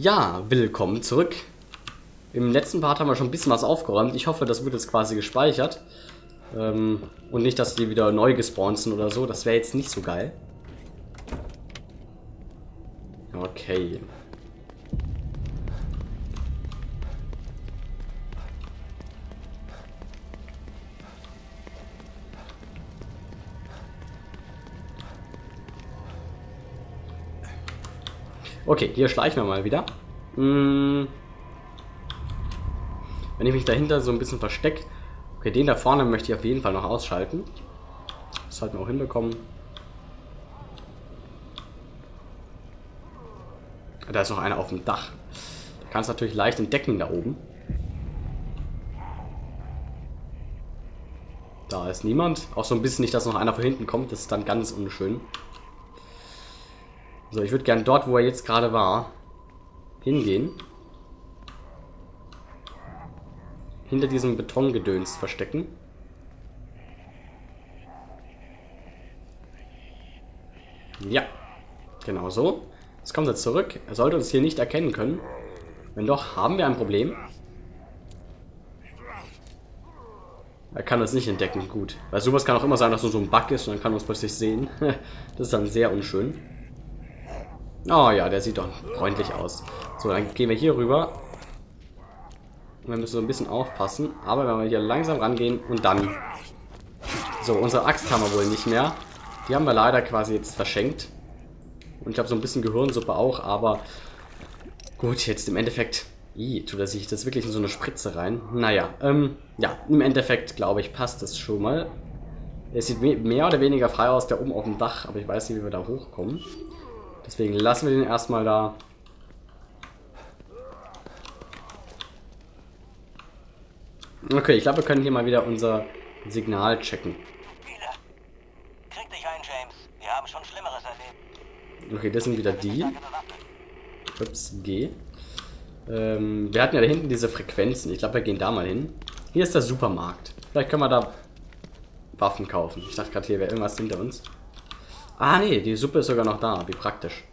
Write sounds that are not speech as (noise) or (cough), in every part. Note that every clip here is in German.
Ja, willkommen zurück. Im letzten Part haben wir schon ein bisschen was aufgeräumt. Ich hoffe, das wird jetzt quasi gespeichert. Ähm, und nicht, dass die wieder neu gespawnt sind oder so. Das wäre jetzt nicht so geil. Okay. Okay, hier schleichen wir mal wieder. Hm. Wenn ich mich dahinter so ein bisschen verstecke. Okay, den da vorne möchte ich auf jeden Fall noch ausschalten. Das sollten wir auch hinbekommen. Da ist noch einer auf dem Dach. Da kannst du natürlich leicht entdecken da oben. Da ist niemand. Auch so ein bisschen nicht, dass noch einer von hinten kommt. Das ist dann ganz unschön. So, ich würde gern dort, wo er jetzt gerade war, hingehen. Hinter diesem Betongedöns verstecken. Ja, genau so. Jetzt kommt er zurück. Er sollte uns hier nicht erkennen können. Wenn doch, haben wir ein Problem. Er kann das nicht entdecken, gut. Weil sowas kann auch immer sein, dass nur so ein Bug ist und dann kann man uns plötzlich sehen. (laughs) das ist dann sehr unschön. Oh ja, der sieht doch freundlich aus. So, dann gehen wir hier rüber. Und wir müssen so ein bisschen aufpassen. Aber wenn wir hier langsam rangehen und dann... So, unsere Axt haben wir wohl nicht mehr. Die haben wir leider quasi jetzt verschenkt. Und ich habe so ein bisschen Gehirnsuppe auch, aber... Gut, jetzt im Endeffekt... Ih, tut er sich das wirklich in so eine Spritze rein? Naja, ähm, ja, im Endeffekt, glaube ich, passt das schon mal. Es sieht mehr oder weniger frei aus, der oben auf dem Dach, aber ich weiß nicht, wie wir da hochkommen. Deswegen lassen wir den erstmal da. Okay, ich glaube, wir können hier mal wieder unser Signal checken. Krieg dich ein, James. Wir haben schon Schlimmeres erlebt. Okay, das sind wieder die. Ups, G. Ähm, wir hatten ja da hinten diese Frequenzen. Ich glaube, wir gehen da mal hin. Hier ist der Supermarkt. Vielleicht können wir da Waffen kaufen. Ich dachte gerade, hier wäre irgendwas hinter uns. Ah, nee, die Suppe ist sogar noch da. Wie praktisch.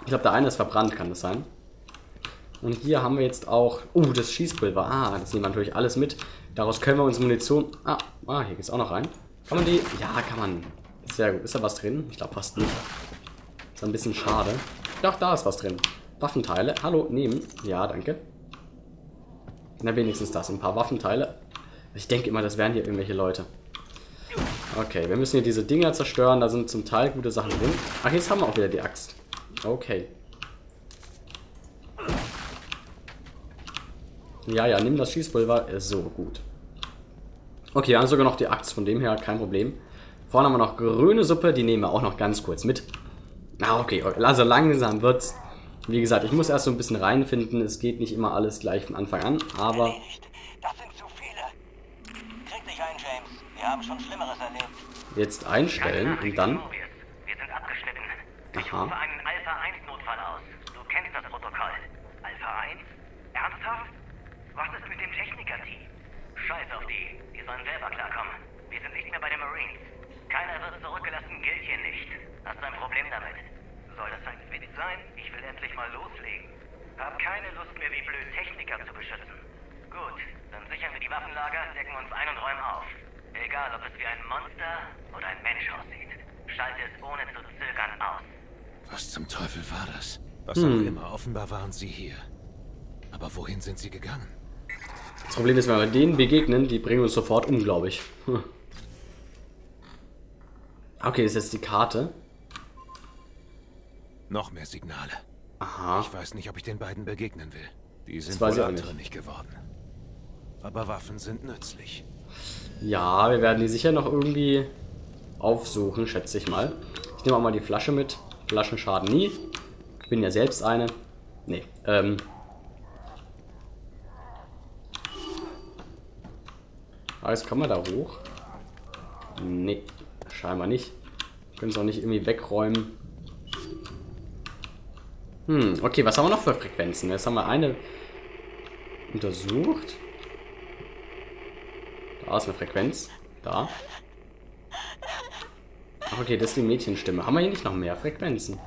Ich glaube, der eine ist verbrannt, kann das sein. Und hier haben wir jetzt auch... Uh, das Schießpulver. Ah, das nehmen wir natürlich alles mit. Daraus können wir uns Munition... Ah, ah hier geht's auch noch rein. Kann man die... Ja, kann man. Sehr gut. Ist da was drin? Ich glaube fast nicht. Ist ein bisschen schade. Doch, da ist was drin. Waffenteile. Hallo, nehmen. Ja, danke. Na, wenigstens das. Ein paar Waffenteile. Ich denke immer, das wären hier irgendwelche Leute. Okay, wir müssen hier diese Dinger zerstören. Da sind zum Teil gute Sachen drin. Ach, jetzt haben wir auch wieder die Axt. Okay. Ja, ja, nimm das Schießpulver. Ist so gut. Okay, wir haben sogar noch die Axt. Von dem her kein Problem. Vorne haben wir noch grüne Suppe. Die nehmen wir auch noch ganz kurz mit. Ah, okay. Also langsam wird's. Wie gesagt, ich muss erst so ein bisschen reinfinden. Es geht nicht immer alles gleich von Anfang an, aber... Das sind zu viele. Krieg dich ein, James. Wir haben schon Schlimmeres. Jetzt einstellen und dann... Ich rufe einen Alpha 1 Notfall aus. Du kennst das Protokoll. Alpha 1? Ernsthaft? Was ist mit dem Techniker-Team? Scheiß auf die. Die sollen selber klarkommen. Wir sind nicht mehr bei den Marines. Keiner wird zurückgelassen, gilt hier nicht. Hast du ein Problem damit? Soll das ein Witz sein? Ich will endlich mal loslegen. Hab keine Lust mehr, wie blöd Techniker zu beschützen. Gut, dann sichern wir die Waffenlager, decken uns ein und räumen auf. Egal, ob es wie ein Monster oder ein Mensch aussieht. Schalte es ohne zu zögern aus. Was zum Teufel war das? Was hm. auch immer, offenbar waren sie hier. Aber wohin sind sie gegangen? Das Problem ist, wenn wir denen begegnen, die bringen uns sofort um, glaube ich. Hm. Okay, das ist jetzt die Karte. Noch mehr Signale. Aha. Ich weiß nicht, ob ich den beiden begegnen will. Die sind wohl nicht geworden. Aber Waffen sind nützlich. Ja, wir werden die sicher noch irgendwie aufsuchen, schätze ich mal. Ich nehme auch mal die Flasche mit. Flaschen schaden nie. Ich bin ja selbst eine. Nee, ähm. Alles kommen wir da hoch? Nee, scheinbar nicht. Können es auch nicht irgendwie wegräumen. Hm, okay, was haben wir noch für Frequenzen? Jetzt haben wir eine untersucht. Da ist eine Frequenz. Da. Okay, das ist die Mädchenstimme. Haben wir hier nicht noch mehr Frequenzen?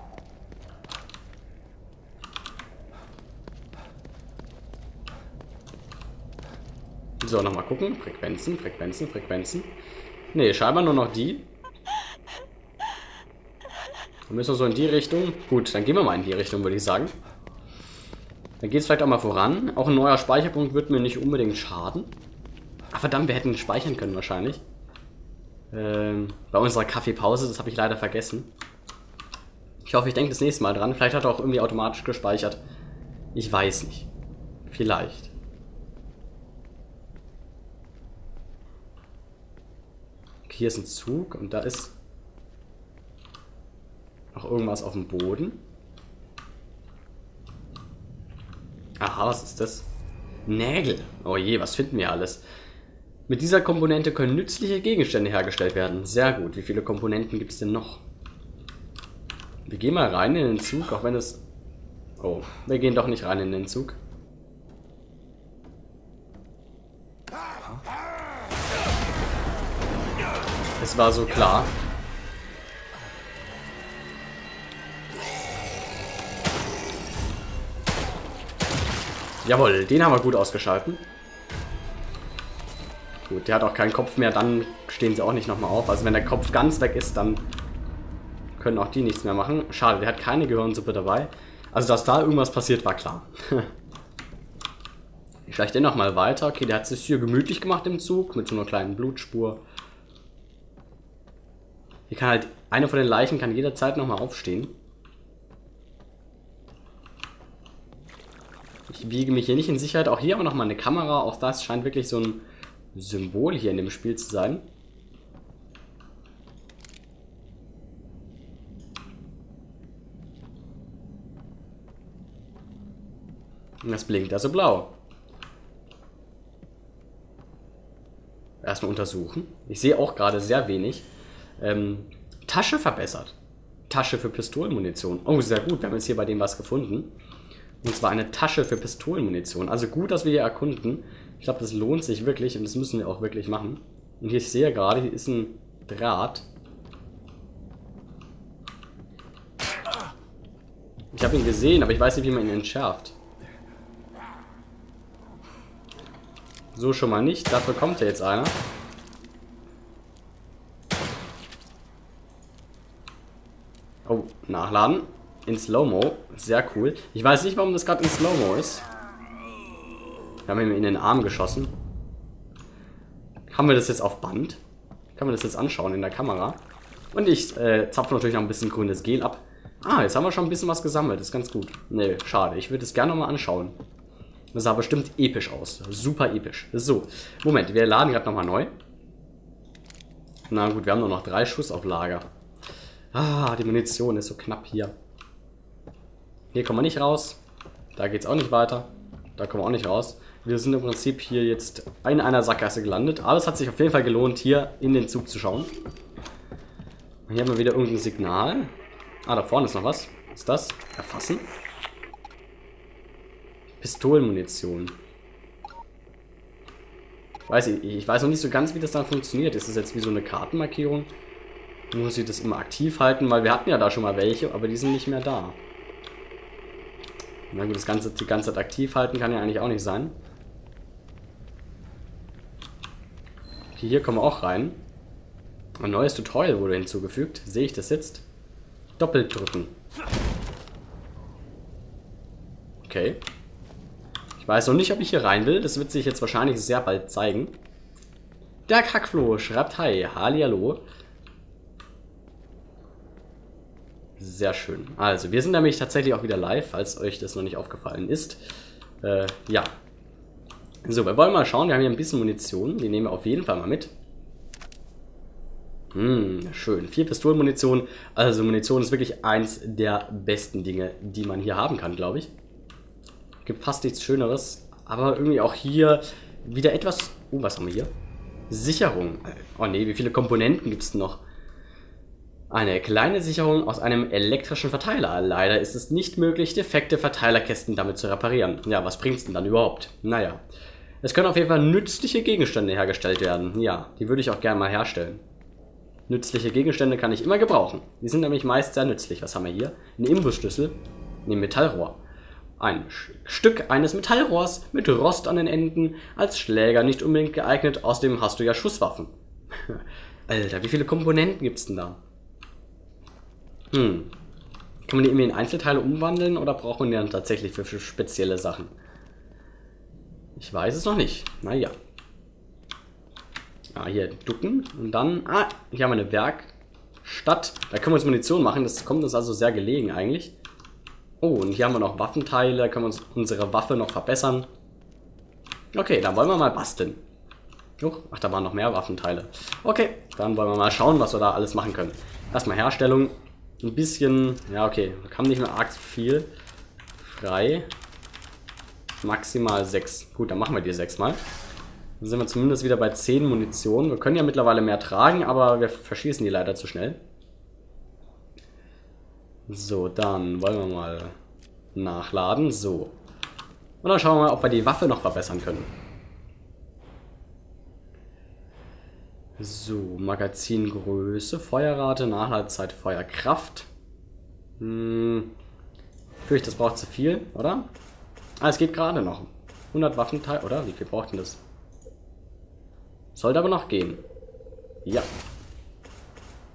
So, nochmal gucken. Frequenzen, Frequenzen, Frequenzen. Ne, scheinbar nur noch die. Wir müssen so in die Richtung. Gut, dann gehen wir mal in die Richtung, würde ich sagen. Dann geht es vielleicht auch mal voran. Auch ein neuer Speicherpunkt wird mir nicht unbedingt schaden. Ach, verdammt, wir hätten speichern können wahrscheinlich. Ähm, bei unserer Kaffeepause, das habe ich leider vergessen. Ich hoffe, ich denke das nächste Mal dran. Vielleicht hat er auch irgendwie automatisch gespeichert. Ich weiß nicht. Vielleicht. Okay, hier ist ein Zug und da ist noch irgendwas auf dem Boden. Aha, was ist das? Nägel. Oh je, was finden wir alles? Mit dieser Komponente können nützliche Gegenstände hergestellt werden. Sehr gut. Wie viele Komponenten gibt es denn noch? Wir gehen mal rein in den Zug, auch wenn es... Oh, wir gehen doch nicht rein in den Zug. Es war so klar. Jawohl, den haben wir gut ausgeschalten. Gut, der hat auch keinen Kopf mehr, dann stehen sie auch nicht nochmal auf. Also wenn der Kopf ganz weg ist, dann können auch die nichts mehr machen. Schade, der hat keine Gehirnsuppe dabei. Also dass da irgendwas passiert, war klar. (laughs) ich schleiche den nochmal weiter. Okay, der hat sich hier gemütlich gemacht im Zug, mit so einer kleinen Blutspur. Hier kann halt, eine von den Leichen kann jederzeit nochmal aufstehen. Ich wiege mich hier nicht in Sicherheit. Auch hier aber nochmal eine Kamera. Auch das scheint wirklich so ein Symbol hier in dem Spiel zu sein. Das blinkt also blau. Erstmal untersuchen. Ich sehe auch gerade sehr wenig. Ähm, Tasche verbessert. Tasche für Pistolenmunition. Oh, sehr gut. Wir haben jetzt hier bei dem was gefunden. Und zwar eine Tasche für Pistolenmunition. Also gut, dass wir hier erkunden. Ich glaube, das lohnt sich wirklich und das müssen wir auch wirklich machen. Und hier, ich sehe gerade, hier ist ein Draht. Ich habe ihn gesehen, aber ich weiß nicht, wie man ihn entschärft. So schon mal nicht. Dafür kommt ja jetzt einer. Oh, nachladen in Slow-Mo. Sehr cool. Ich weiß nicht, warum das gerade in Slow-Mo ist. Wir haben ihn in den Arm geschossen. Haben wir das jetzt auf Band? Kann man das jetzt anschauen in der Kamera? Und ich äh, zapfe natürlich noch ein bisschen grünes Gel ab. Ah, jetzt haben wir schon ein bisschen was gesammelt. Das ist ganz gut. Nee, schade. Ich würde es gerne nochmal anschauen. Das sah bestimmt episch aus. Super episch. So, Moment. Wir laden gerade nochmal neu. Na gut, wir haben nur noch drei Schuss auf Lager. Ah, die Munition ist so knapp hier. Hier kommen wir nicht raus. Da geht es auch nicht weiter. Da kommen wir auch nicht raus. Wir sind im Prinzip hier jetzt in einer Sackgasse gelandet. Aber es hat sich auf jeden Fall gelohnt, hier in den Zug zu schauen. Hier haben wir wieder irgendein Signal. Ah, da vorne ist noch was. Was ist das? Erfassen. Pistolenmunition. Weiß ich, ich weiß noch nicht so ganz, wie das dann funktioniert. Ist das jetzt wie so eine Kartenmarkierung? Muss ich das immer aktiv halten, weil wir hatten ja da schon mal welche, aber die sind nicht mehr da. Na gut, das Ganze die ganze Zeit aktiv halten kann ja eigentlich auch nicht sein. Hier kommen wir auch rein. Ein neues Tutorial wurde hinzugefügt. Sehe ich das jetzt? Doppelt drücken. Okay. Ich weiß noch nicht, ob ich hier rein will. Das wird sich jetzt wahrscheinlich sehr bald zeigen. Der Kackfloh schreibt Hi. Hallihallo. Sehr schön. Also, wir sind nämlich tatsächlich auch wieder live, falls euch das noch nicht aufgefallen ist. Äh, ja. So, wir wollen mal schauen. Wir haben hier ein bisschen Munition. Die nehmen wir auf jeden Fall mal mit. Hm, schön. Vier Pistolenmunition. Also Munition ist wirklich eins der besten Dinge, die man hier haben kann, glaube ich. Gibt fast nichts Schöneres. Aber irgendwie auch hier wieder etwas... Oh, was haben wir hier? Sicherung. Oh nee, wie viele Komponenten gibt es noch? Eine kleine Sicherung aus einem elektrischen Verteiler. Leider ist es nicht möglich, defekte Verteilerkästen damit zu reparieren. Ja, was bringt's denn dann überhaupt? Naja. Es können auf jeden Fall nützliche Gegenstände hergestellt werden. Ja, die würde ich auch gerne mal herstellen. Nützliche Gegenstände kann ich immer gebrauchen. Die sind nämlich meist sehr nützlich. Was haben wir hier? Ein Imbusschlüssel. Ein Metallrohr. Ein Stück eines Metallrohrs mit Rost an den Enden. Als Schläger nicht unbedingt geeignet. Außerdem hast du ja Schusswaffen. (laughs) Alter, wie viele Komponenten gibt's denn da? Hm. Kann man die irgendwie in Einzelteile umwandeln oder braucht man die dann tatsächlich für, spezielle Sachen? Ich weiß es noch nicht. Naja. Ah, hier ducken. Und dann, ah, hier haben wir eine Werkstatt. Da können wir uns Munition machen. Das kommt uns also sehr gelegen eigentlich. Oh, und hier haben wir noch Waffenteile. Da können wir uns unsere Waffe noch verbessern. Okay, dann wollen wir mal basteln. ach, da waren noch mehr Waffenteile. Okay, dann wollen wir mal schauen, was wir da alles machen können. Erstmal Herstellung. Ein bisschen, ja okay, da kam nicht mehr arg viel frei. Maximal 6. Gut, dann machen wir die 6 mal. Dann sind wir zumindest wieder bei 10 Munition. Wir können ja mittlerweile mehr tragen, aber wir verschießen die leider zu schnell. So, dann wollen wir mal nachladen. So. Und dann schauen wir mal, ob wir die Waffe noch verbessern können. So, Magazingröße, Feuerrate, Nachladezeit, Feuerkraft. Hm, fürchte, das braucht zu viel, oder? Ah, es geht gerade noch. 100 Waffenteil, oder? Wie viel braucht denn das? Sollte aber noch gehen. Ja.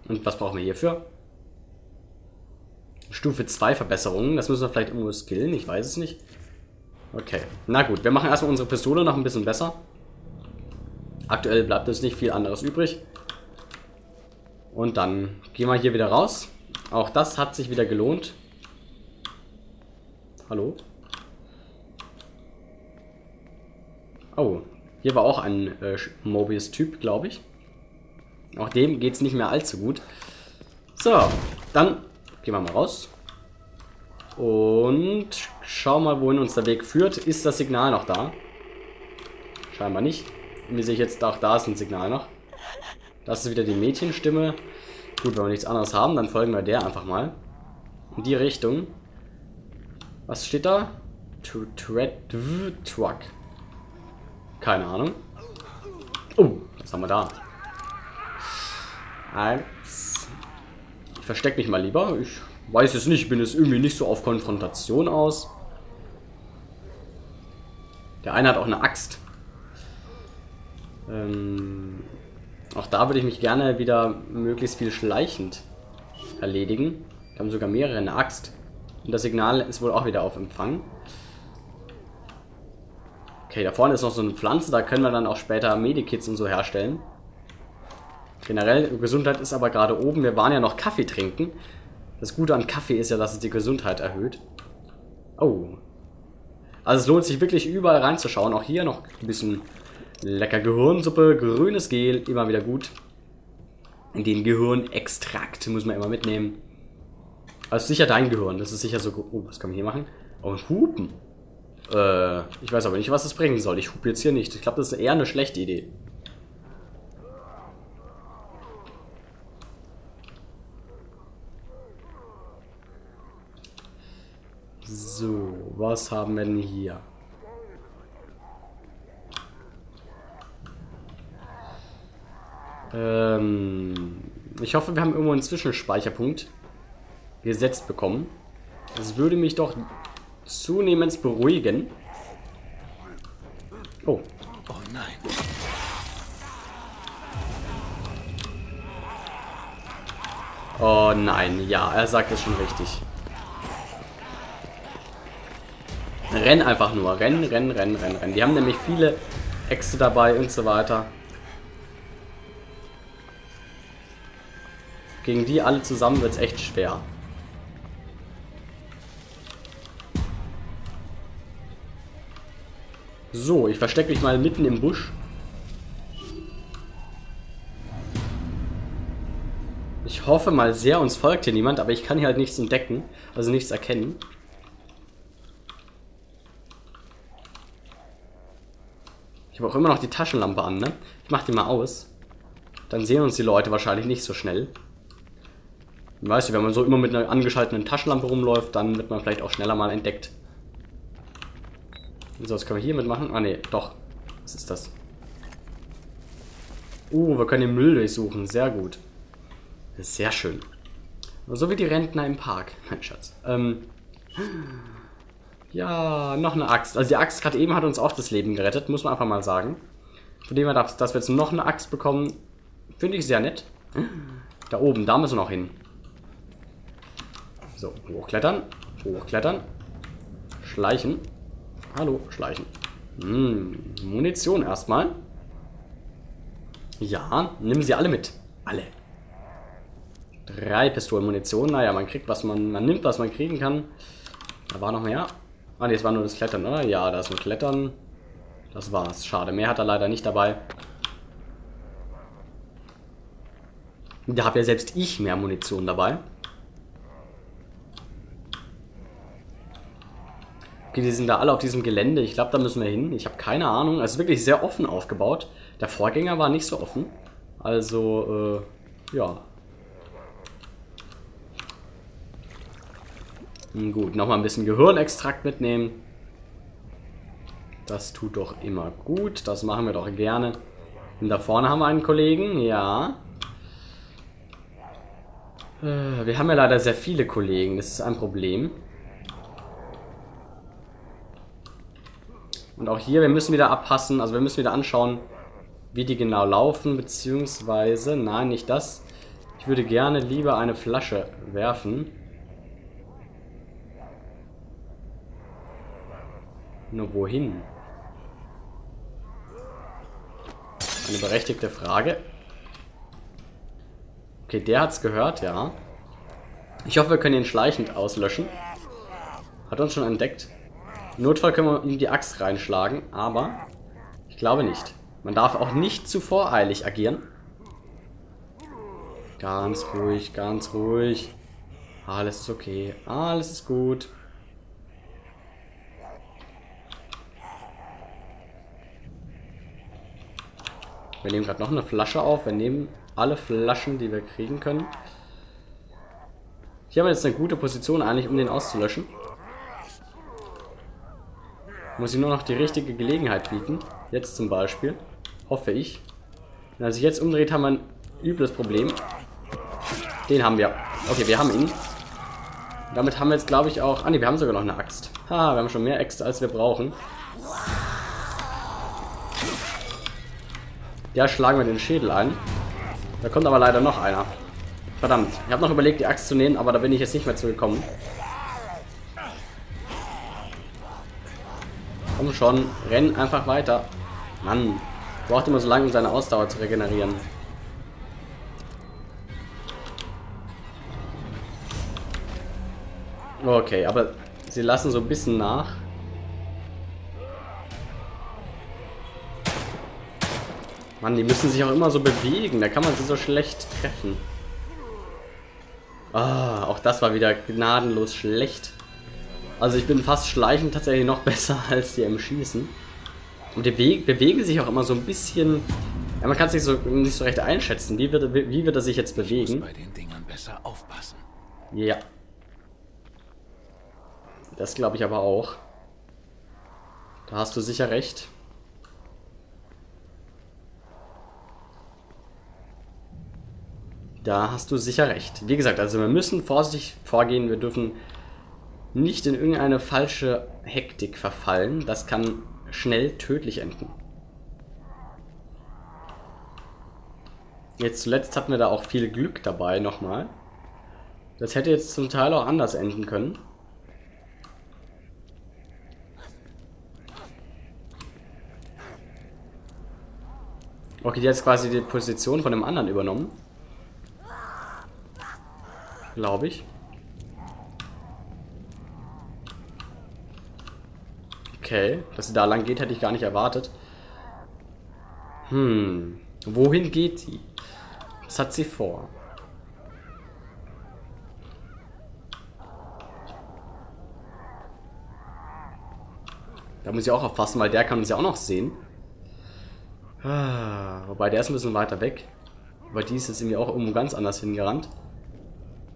Und was brauchen wir hierfür? Stufe 2 Verbesserungen. Das müssen wir vielleicht irgendwo skillen. Ich weiß es nicht. Okay. Na gut, wir machen erstmal unsere Pistole noch ein bisschen besser. Aktuell bleibt uns nicht viel anderes übrig. Und dann gehen wir hier wieder raus. Auch das hat sich wieder gelohnt. Hallo? Oh, hier war auch ein äh, Mobius-Typ, glaube ich. Auch dem geht es nicht mehr allzu gut. So, dann gehen wir mal raus. Und schauen mal, wohin uns der Weg führt. Ist das Signal noch da? Scheinbar nicht. Wie sehe ich jetzt auch da ist ein Signal noch. Das ist wieder die Mädchenstimme. Gut, wenn wir nichts anderes haben, dann folgen wir der einfach mal. In die Richtung. Was steht da? Truck. Keine Ahnung. Oh, was haben wir da? Eins. Ich verstecke mich mal lieber. Ich weiß es nicht. Ich bin jetzt irgendwie nicht so auf Konfrontation aus. Der eine hat auch eine Axt. Ähm, auch da würde ich mich gerne wieder möglichst viel schleichend erledigen. Wir haben sogar mehrere, eine Axt. Und das Signal ist wohl auch wieder auf Empfang. Okay, da vorne ist noch so eine Pflanze, da können wir dann auch später Medikits und so herstellen. Generell, Gesundheit ist aber gerade oben. Wir waren ja noch Kaffee trinken. Das Gute an Kaffee ist ja, dass es die Gesundheit erhöht. Oh. Also es lohnt sich wirklich überall reinzuschauen. Auch hier noch ein bisschen Lecker Gehirnsuppe, grünes Gel, immer wieder gut. Den Gehirnextrakt muss man immer mitnehmen. Also sicher dein Gehirn, das ist sicher so gut. Oh, was kann man hier machen? Oh, ein Hupen. Äh, ich weiß aber nicht, was das bringen soll. Ich hupe jetzt hier nicht. Ich glaube, das ist eher eine schlechte Idee. So, was haben wir denn hier? Ähm, ich hoffe, wir haben irgendwo einen Zwischenspeicherpunkt gesetzt bekommen. Das würde mich doch zunehmend beruhigen. Oh. Oh nein. Oh nein, ja, er sagt es schon richtig. Renn einfach nur. Renn, renn, renn, renn, renn. Die haben nämlich viele Äxte dabei und so weiter. Gegen die alle zusammen wird es echt schwer. So, ich verstecke mich mal mitten im Busch. Ich hoffe mal sehr, uns folgt hier niemand, aber ich kann hier halt nichts entdecken, also nichts erkennen. Ich habe auch immer noch die Taschenlampe an, ne? Ich mach die mal aus. Dann sehen uns die Leute wahrscheinlich nicht so schnell. Weißt du, wenn man so immer mit einer angeschalteten Taschenlampe rumläuft, dann wird man vielleicht auch schneller mal entdeckt. So, was können wir hier mitmachen? Ah, ne, doch. Was ist das? Uh, wir können den Müll durchsuchen. Sehr gut. Sehr schön. So wie die Rentner im Park. Mein Schatz. Ähm, Ja, noch eine Axt. Also die Axt gerade eben hat uns auch das Leben gerettet, muss man einfach mal sagen. Von dem her, dass, dass wir jetzt noch eine Axt bekommen, finde ich sehr nett. Da oben, da müssen wir noch hin. So, hochklettern. Hochklettern. Schleichen. Hallo, schleichen. Hm, Munition erstmal. Ja, nehmen sie alle mit. Alle. Drei Pistolen Munition. Naja, man kriegt, was man, man nimmt, was man kriegen kann. Da war noch mehr. Ah, nee, es war nur das Klettern, oder? Ja, da ist nur Klettern. Das war's. Schade. Mehr hat er leider nicht dabei. Da habe ja selbst ich mehr Munition dabei. Die sind da alle auf diesem Gelände. Ich glaube, da müssen wir hin. Ich habe keine Ahnung. Ist wirklich sehr offen aufgebaut. Der Vorgänger war nicht so offen. Also, äh, ja. Hm, gut, nochmal ein bisschen Gehirnextrakt mitnehmen. Das tut doch immer gut. Das machen wir doch gerne. Und da vorne haben wir einen Kollegen. Ja. Äh, wir haben ja leider sehr viele Kollegen. Das ist ein Problem. Und auch hier, wir müssen wieder abpassen. Also wir müssen wieder anschauen, wie die genau laufen. Beziehungsweise, nein, nicht das. Ich würde gerne lieber eine Flasche werfen. Nur wohin? Eine berechtigte Frage. Okay, der hat's gehört, ja. Ich hoffe, wir können ihn schleichend auslöschen. Hat uns schon entdeckt. Notfall können wir ihm die Axt reinschlagen, aber ich glaube nicht. Man darf auch nicht zu voreilig agieren. Ganz ruhig, ganz ruhig. Alles ist okay, alles ist gut. Wir nehmen gerade noch eine Flasche auf. Wir nehmen alle Flaschen, die wir kriegen können. Hier haben wir jetzt eine gute Position eigentlich, um den auszulöschen. Muss ich nur noch die richtige Gelegenheit bieten. Jetzt zum Beispiel. Hoffe ich. Wenn er sich jetzt umdreht, haben wir ein übles Problem. Den haben wir. Okay, wir haben ihn. Damit haben wir jetzt, glaube ich, auch... Ah, ne, wir haben sogar noch eine Axt. Ha, wir haben schon mehr Äxte, als wir brauchen. Ja, schlagen wir den Schädel ein. Da kommt aber leider noch einer. Verdammt. Ich habe noch überlegt, die Axt zu nehmen, aber da bin ich jetzt nicht mehr zugekommen. Komm schon, renn einfach weiter. Mann, braucht immer so lange, um seine Ausdauer zu regenerieren. Okay, aber sie lassen so ein bisschen nach. Mann, die müssen sich auch immer so bewegen. Da kann man sie so schlecht treffen. Ah, auch das war wieder gnadenlos schlecht. Also ich bin fast schleichend tatsächlich noch (laughs) besser als die im Schießen. Und die bewegen sich auch immer so ein bisschen... Ja, man kann es nicht so, nicht so recht einschätzen. Wie wird, wie wird er sich jetzt bewegen? bei den Dingern besser aufpassen. Ja. Das glaube ich aber auch. Da hast du sicher recht. Da hast du sicher recht. Wie gesagt, also wir müssen vorsichtig vorgehen. Wir dürfen nicht in irgendeine falsche Hektik verfallen. Das kann schnell tödlich enden. Jetzt zuletzt hatten wir da auch viel Glück dabei nochmal. Das hätte jetzt zum Teil auch anders enden können. Okay, die hat jetzt quasi die Position von dem anderen übernommen. Glaube ich. Okay, dass sie da lang geht, hätte ich gar nicht erwartet. Hm, wohin geht sie? Was hat sie vor? Da muss ich auch aufpassen, weil der kann uns ja auch noch sehen. Ah, wobei der ist ein bisschen weiter weg. Aber die ist jetzt irgendwie auch irgendwo ganz anders hingerannt.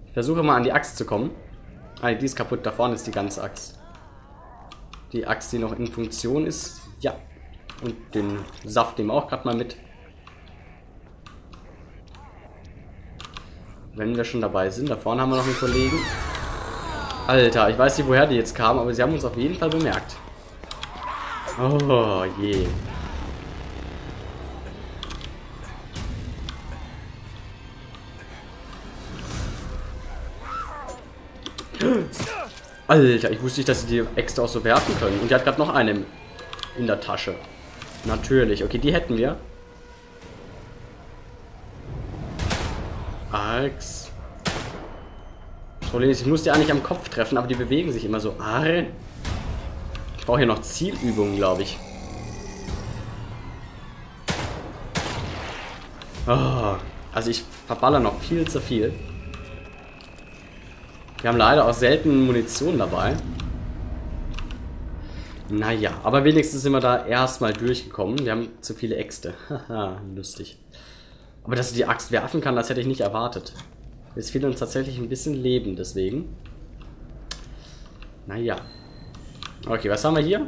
Ich versuche mal an die Axt zu kommen. Ah, die ist kaputt. Da vorne ist die ganze Axt. Die Axt, die noch in Funktion ist. Ja. Und den Saft nehmen wir auch gerade mal mit. Wenn wir schon dabei sind. Da vorne haben wir noch einen Kollegen. Alter, ich weiß nicht, woher die jetzt kamen, aber sie haben uns auf jeden Fall bemerkt. Oh je. Alter, ich wusste nicht, dass sie die Äxte auch so werfen können. Und die hat gerade noch eine in der Tasche. Natürlich. Okay, die hätten wir. Axt. Problem ist, ich muss die eigentlich am Kopf treffen, aber die bewegen sich immer so. Arr. Ich brauche hier noch Zielübungen, glaube ich. Oh, also ich verballer noch viel zu viel. Wir haben leider auch selten Munition dabei. Naja, aber wenigstens sind wir da erstmal durchgekommen. Wir haben zu viele Äxte. (laughs) Haha, lustig. Aber dass die Axt werfen kann, das hätte ich nicht erwartet. Es fehlt uns tatsächlich ein bisschen Leben, deswegen. Naja. Okay, was haben wir hier?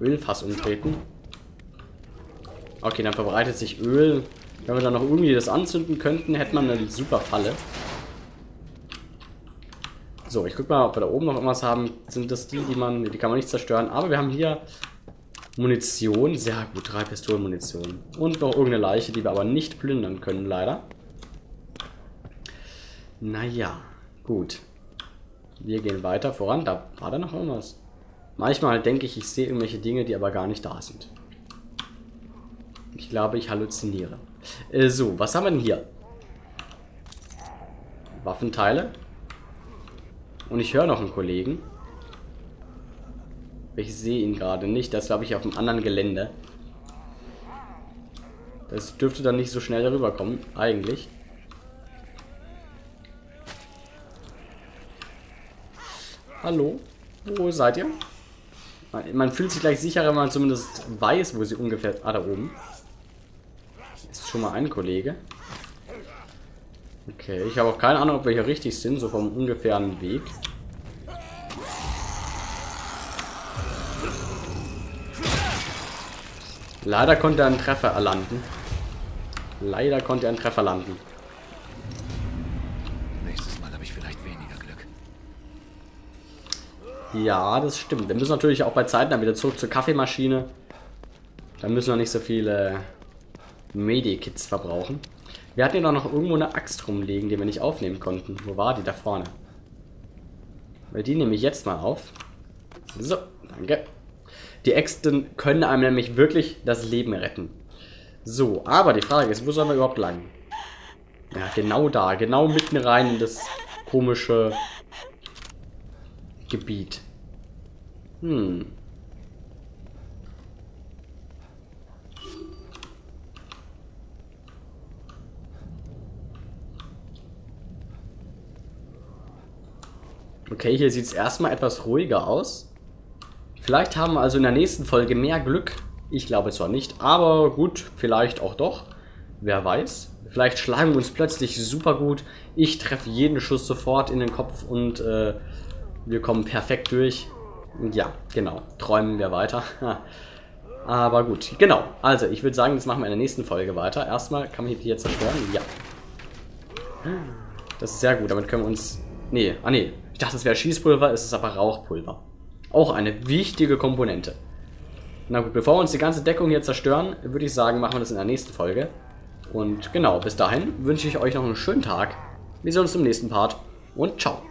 Ölfass umtreten. Okay, dann verbreitet sich Öl. Wenn wir dann noch irgendwie das anzünden könnten, hätte man eine super Falle. So, ich guck mal, ob wir da oben noch irgendwas haben. Sind das die, die man, die kann man nicht zerstören. Aber wir haben hier Munition. Sehr gut, drei Pistolenmunition. Und noch irgendeine Leiche, die wir aber nicht plündern können, leider. Naja, gut. Wir gehen weiter voran. Da war da noch irgendwas. Manchmal denke ich, ich sehe irgendwelche Dinge, die aber gar nicht da sind. Ich glaube, ich halluziniere. Äh, so, was haben wir denn hier? Waffenteile. Und ich höre noch einen Kollegen. Ich sehe ihn gerade nicht. Das glaube ich auf einem anderen Gelände. Das dürfte dann nicht so schnell rüberkommen, eigentlich. Hallo? Wo seid ihr? Man fühlt sich gleich sicherer, wenn man zumindest weiß, wo sie ungefähr... Ah, da oben. Ist schon mal ein Kollege. Okay, ich habe auch keine Ahnung, ob wir hier richtig sind, so vom ungefähren Weg. Leider konnte er einen Treffer erlanden. Leider konnte er einen Treffer landen. Nächstes Mal habe ich vielleicht weniger Glück. Ja, das stimmt. Wir müssen natürlich auch bei Zeiten dann wieder zurück zur Kaffeemaschine. Da müssen wir nicht so viele Medikits verbrauchen. Wir hatten ja doch noch irgendwo eine Axt rumliegen, die wir nicht aufnehmen konnten. Wo war die? Da vorne. Weil die nehme ich jetzt mal auf. So, danke. Die Äxten können einem nämlich wirklich das Leben retten. So, aber die Frage ist, wo sollen wir überhaupt lang? Ja, genau da. Genau mitten rein in das komische Gebiet. Hm. Okay, hier sieht es erstmal etwas ruhiger aus. Vielleicht haben wir also in der nächsten Folge mehr Glück. Ich glaube zwar nicht, aber gut, vielleicht auch doch. Wer weiß. Vielleicht schlagen wir uns plötzlich super gut. Ich treffe jeden Schuss sofort in den Kopf und äh, wir kommen perfekt durch. Ja, genau. Träumen wir weiter. (laughs) aber gut, genau. Also, ich würde sagen, das machen wir in der nächsten Folge weiter. Erstmal kann man hier jetzt zerstören. Ja. Das ist sehr gut. Damit können wir uns... Nee, ah nee. Ich dachte, es wäre Schießpulver, es ist aber Rauchpulver. Auch eine wichtige Komponente. Na gut, bevor wir uns die ganze Deckung hier zerstören, würde ich sagen, machen wir das in der nächsten Folge. Und genau, bis dahin wünsche ich euch noch einen schönen Tag. Wir sehen uns im nächsten Part und ciao.